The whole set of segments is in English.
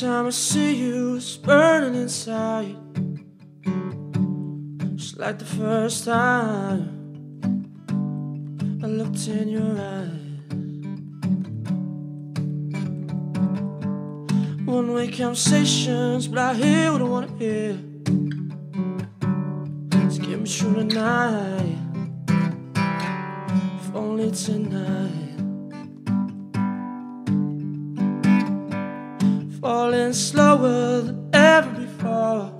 time I see you, it's burning inside. Just like the first time I looked in your eyes. One way conversations, but I hear what I wanna hear. Just get me through the night, if only tonight. Falling slower than ever before.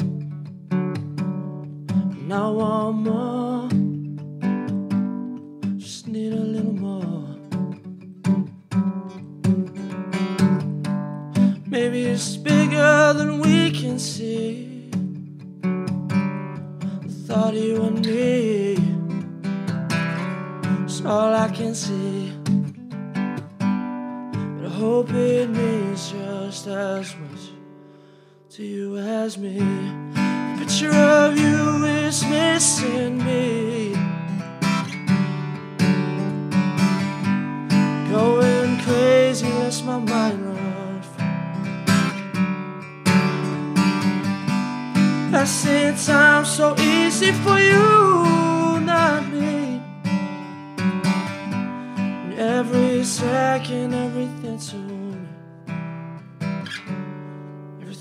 Now want more, just need a little more. Maybe it's bigger than we can see. The thought you and me is all I can see. But I hope it means just as much to you as me. The picture of you is missing me. Going crazy, lets my mind run. Passing time so easy for you, not me. Every second, everything to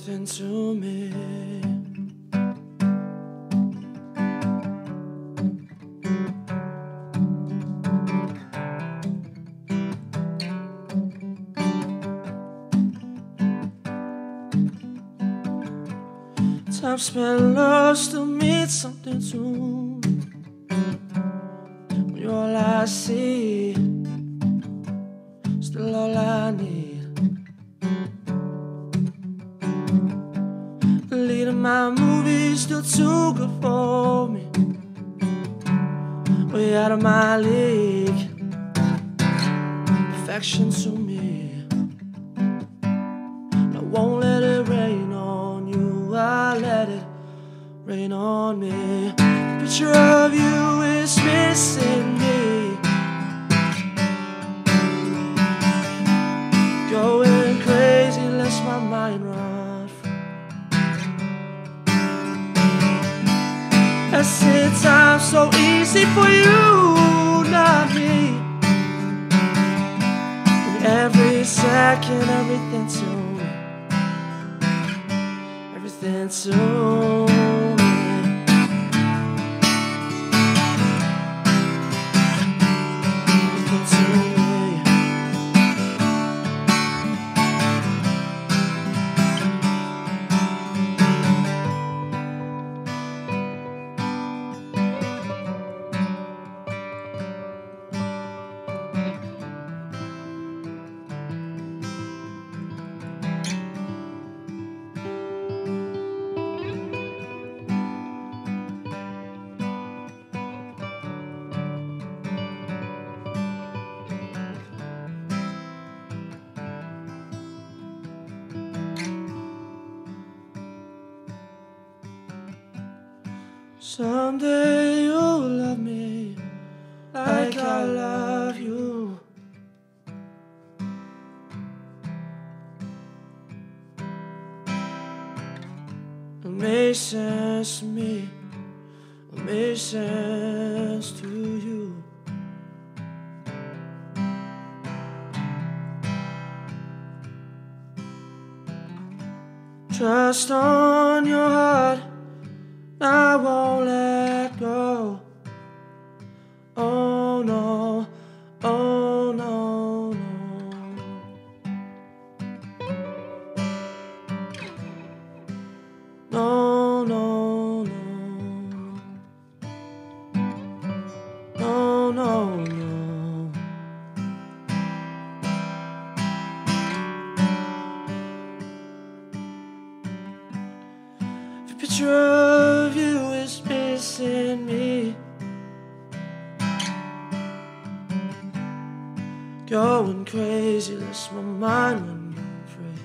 Everything to me. Time spent lost to means something to you're all I see, still all I need. My movie's still too good for me. Way out of my league. Perfection to me. I won't let it rain on you. I let it rain on me. Picture of you is missing said time so easy for you, not me. And every second, everything to me. Everything Someday you'll love me like I love you. It makes sense to me. It makes sense to you. Trust on your heart. I won't let missing me. Going crazy, lets my mind run free.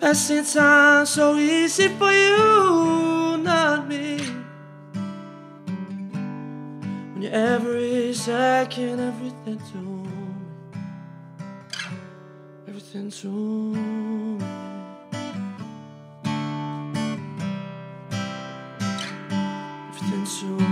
Passing time so easy for you, not me. When you're every second, everything to me. nothing to to